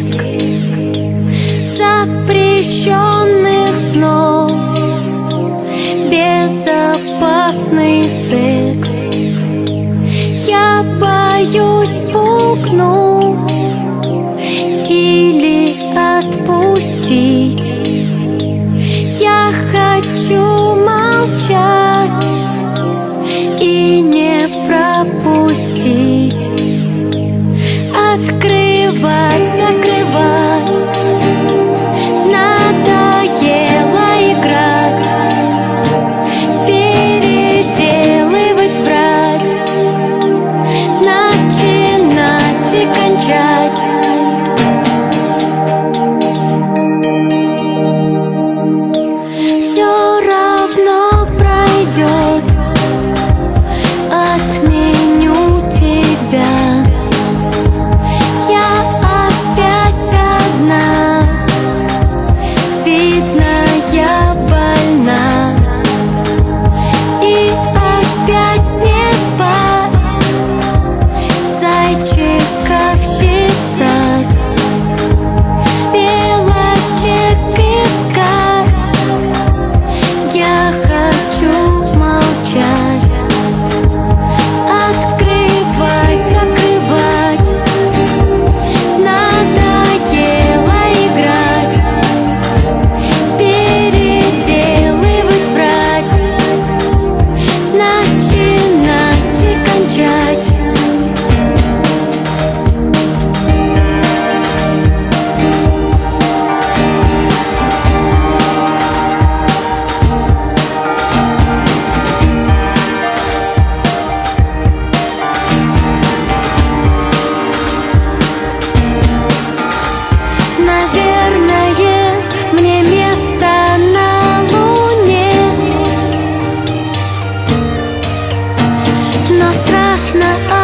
иск запрещенных снов, безопасный секс. Я пою но страшно а